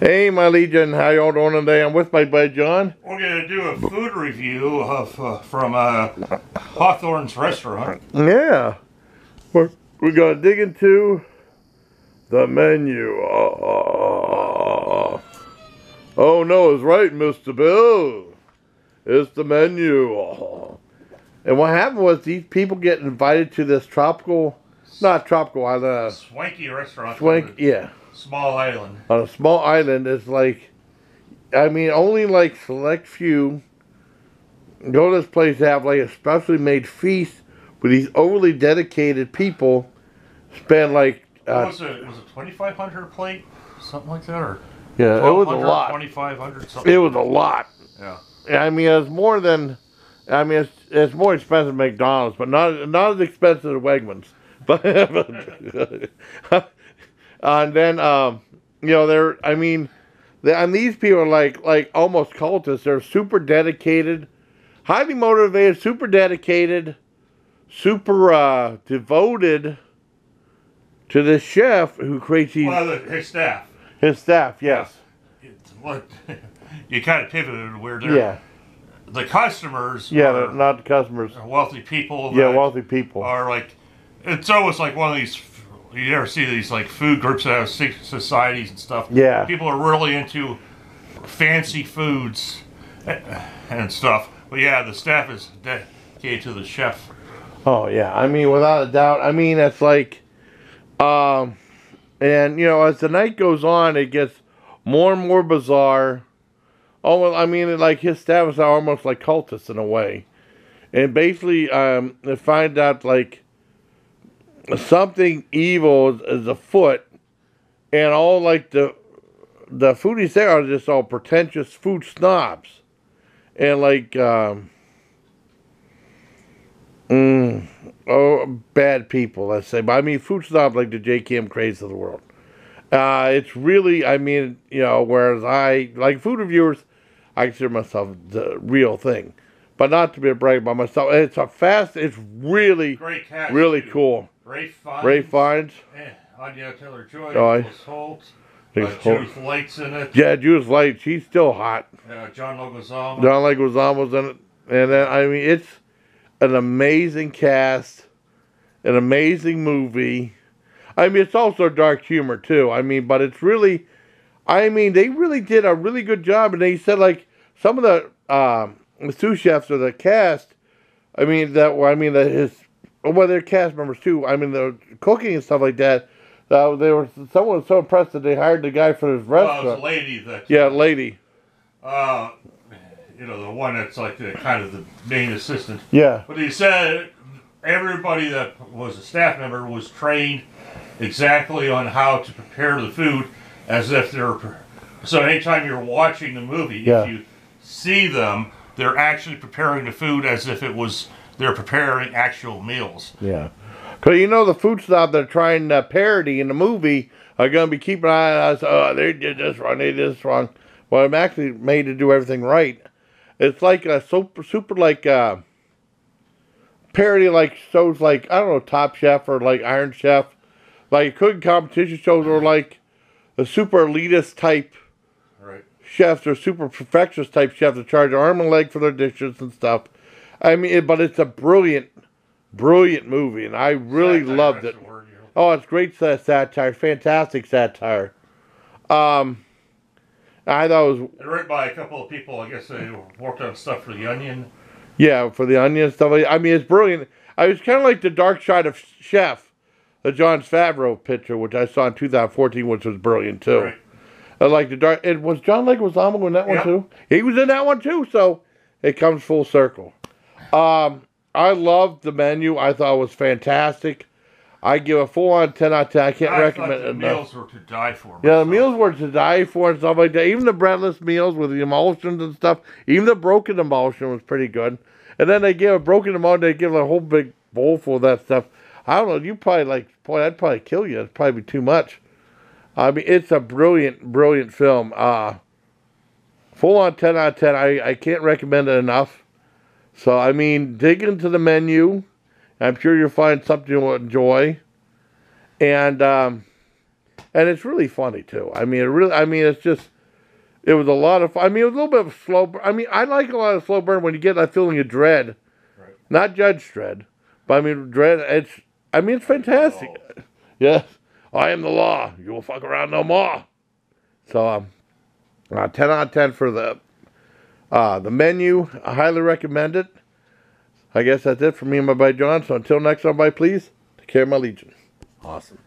Hey, my Legion, how y'all doing today? I'm with my buddy John. We're gonna do a food review of uh, from uh, Hawthorn's restaurant. Yeah, we're we're gonna dig into the menu. Uh, oh no, it's right, Mister Bill. It's the menu. And what happened was these people get invited to this tropical, not tropical I uh, Swanky restaurant. swank, on a yeah, Small island. on a small island. It's like, I mean, only like select few go to this place to have like a specially made feast with these overly dedicated people spend like, What uh, was it? Was it twenty five hundred plate? Something like that, or yeah, it was a lot. Twenty five hundred something. It was a lot. yeah. I mean, it's more than, I mean, it's, it's more expensive than McDonald's, but not not as expensive as Wegmans. But and then, um, you know, they're, I mean, the, and these people are like like almost cultists. They're super dedicated, highly motivated, super dedicated, super uh, devoted to this chef who creates these Well, his staff. his staff. Yes. It's what you kind of pivoted where they're Yeah. the customers. Yeah. not the customers. wealthy people. Yeah, wealthy people. Are like it's almost like one of these. You ever see these like food groups that have secret societies and stuff? Yeah. People are really into fancy foods and stuff. But yeah, the staff is dedicated to the chef. Oh yeah, I mean without a doubt. I mean it's like, um, and you know as the night goes on, it gets more and more bizarre. Oh well, I mean like his staff is almost like cultists in a way, and basically um, they find out like something evil is, is afoot, and all like the the foodies there are just all pretentious food snobs, and like. Um, Mm, oh, bad people, let's say. But I mean, food snobs like the J. Kim craze of the world. Uh, it's really, I mean, you know, whereas I, like food reviewers, I consider myself the real thing. But not to be a brag about myself. It's a fast, it's really, really cool. Ray Fiennes. Ray Finds. Eh, Anya Taylor Joy. Nicholas Hoult. Uh. Judith Light's in it. Yeah, Judith Light, she's still hot. Uh, John Leguizamo. John Leguizamo's in it. And then, I mean, it's an amazing cast, an amazing movie. I mean, it's also dark humor, too. I mean, but it's really, I mean, they really did a really good job. And they said, like, some of the, um, the sous chefs or the cast, I mean, that, I mean, that his, well, they're cast members, too. I mean, the cooking and stuff like that. Uh, they were, someone was so impressed that they hired the guy for his Well, restaurant. a lady that. yeah, lady. Uh, you know, the one that's like the kind of the main assistant. Yeah. But he said everybody that was a staff member was trained exactly on how to prepare the food as if they're. So anytime you're watching the movie, Yeah. if you see them, they're actually preparing the food as if it was they're preparing actual meals. Yeah. Because you know the food snob they're trying to parody in the movie are going to be keeping an eye on us. Oh, they did this wrong. They did this wrong. Well, I'm actually made to do everything right. It's like a super, super like uh, parody like shows like, I don't know, Top Chef or like Iron Chef. Like cooking competition shows or like the super elitist type Right. chefs or super perfectionist type chefs that charge arm and leg for their dishes and stuff. I mean, it, but it's a brilliant, brilliant movie, and I really Satire, loved it. word. Oh, it's great sa- satire, fantastic satire. Um, I thought it was written by a couple of people. I guess they worked on stuff for the Onion. yeah for the onion stuff. I mean, it's brilliant. I was kind of like the Dark Side of Chef, the Jon Favreau picture, which I saw in 2014, which was brilliant too. Right. I like the dark. It was John Leguizamo in that one Yeah. too. He was in that one too, so it comes full circle. Um, I loved the menu. I thought it was fantastic. I give a full on ten out of ten. I can't I recommend thought it the enough. meals were to die for. Yeah, the meals were to die for and stuff like that. Even the breadless meals with the emulsions and stuff. Even the broken emulsion was pretty good. And then they give a broken emulsion. They give a whole big bowl full of that stuff. I don't know. You probably like, boy, I'd probably kill you. It'd probably be too much. I mean, it's a brilliant, brilliant film. Uh, full on 10 out of 10. I, I can't recommend it enough. So, I mean, dig into the menu. I'm sure you'll find something you'll enjoy. And, um, and it's really funny too. I mean, it really. I mean, it's just. It was a lot of. fun. I mean, it was a little bit of slow. I mean, I like a lot of slow burn when you get that feeling of dread, Right. not Judge Dredd, but I mean dread. It's. I mean, it's fantastic. Yes, I am the law. You will fuck around no more. So, um, uh, ten out of ten for the. Uh, the menu, I highly recommend it. I guess that's it for me and my buddy John. So until next time, bye, please. Take care of my legion. Awesome.